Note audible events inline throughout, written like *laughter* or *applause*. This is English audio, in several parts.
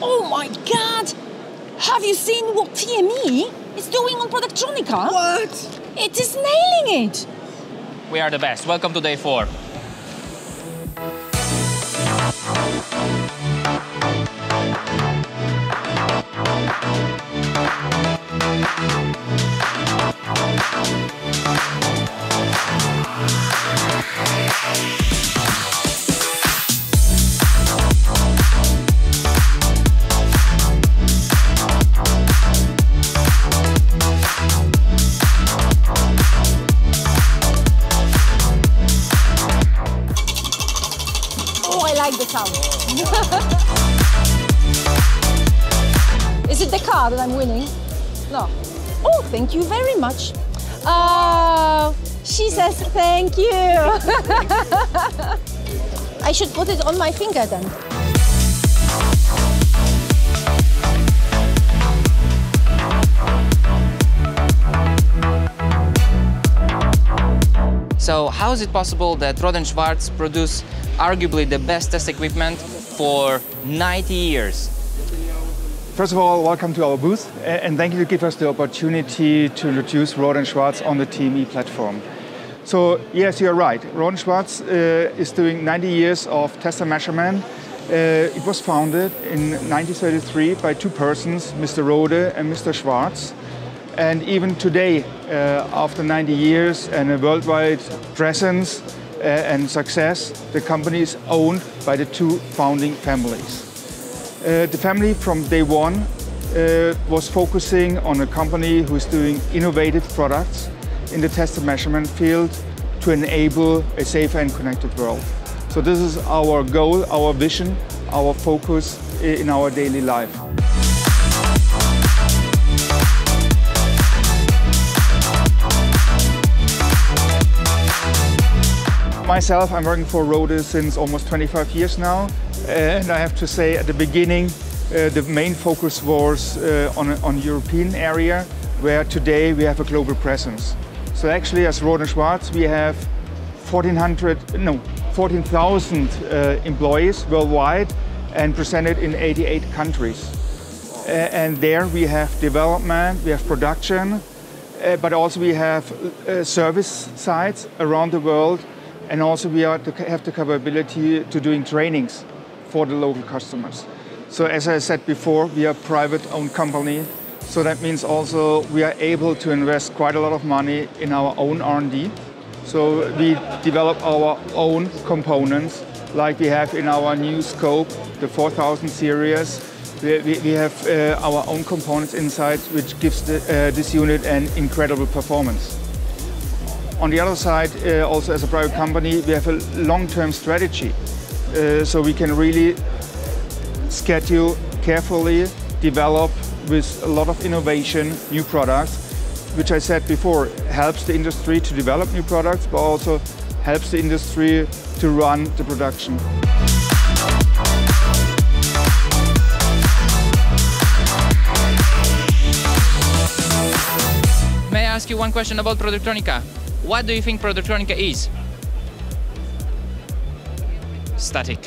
Oh my god! Have you seen what TME is doing on Productronica? What? It is nailing it! We are the best. Welcome to day four. Like the *laughs* is it the car that I'm winning? No. Oh, thank you very much. Uh, she says thank you. *laughs* I should put it on my finger then. So how is it possible that Rohde & Schwarz produce arguably the best test equipment for 90 years? First of all, welcome to our booth, and thank you to give us the opportunity to introduce Rohde & Schwarz on the TME platform. So yes, you're right. Rohde & Schwarz uh, is doing 90 years of test and measurement. Uh, it was founded in 1933 by two persons, Mr. Rohde and Mr. Schwarz. And even today, uh, after 90 years and a worldwide presence and success, the company is owned by the two founding families. Uh, the family from day one uh, was focusing on a company who is doing innovative products in the test and measurement field to enable a safer and connected world. So this is our goal, our vision, our focus in our daily life. Myself, I'm working for Rohde since almost 25 years now, and I have to say at the beginning, uh, the main focus was uh, on on European area, where today we have a global presence. So actually, as Rohde Schwarz, we have 1,400, no, 14,000 uh, employees worldwide, and presented in 88 countries. And there we have development, we have production, uh, but also we have uh, service sites around the world, and also we have the capability to doing trainings for the local customers. So as I said before, we are a private-owned company, so that means also we are able to invest quite a lot of money in our own R&D. So we develop our own components, like we have in our new scope, the 4000 series. We, we, we have uh, our own components inside, which gives the, uh, this unit an incredible performance. On the other side, uh, also as a private company, we have a long-term strategy. Uh, so we can really schedule carefully, develop with a lot of innovation, new products, which I said before, helps the industry to develop new products, but also helps the industry to run the production. May I ask you one question about Productronica? What do you think Productronica is? Static.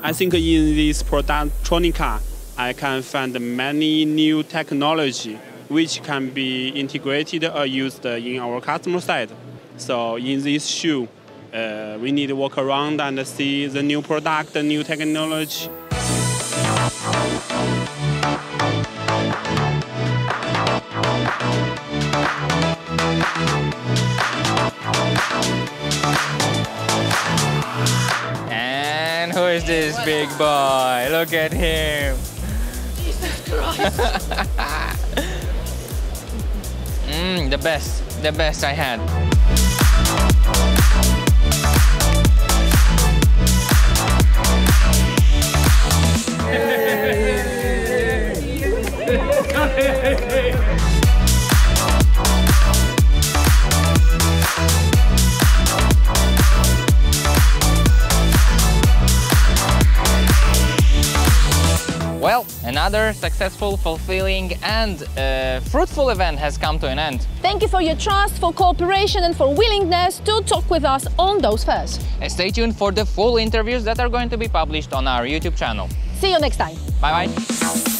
I think in this Productronica, I can find many new technology which can be integrated or used in our customer side. So in this shoe, uh, we need to walk around and see the new product, the new technology. And who is this big boy? Look at him. Jesus *laughs* mm, the best, the best I had. Another successful, fulfilling and uh, fruitful event has come to an end. Thank you for your trust, for cooperation and for willingness to talk with us on those fairs. Uh, stay tuned for the full interviews that are going to be published on our YouTube channel. See you next time. Bye bye.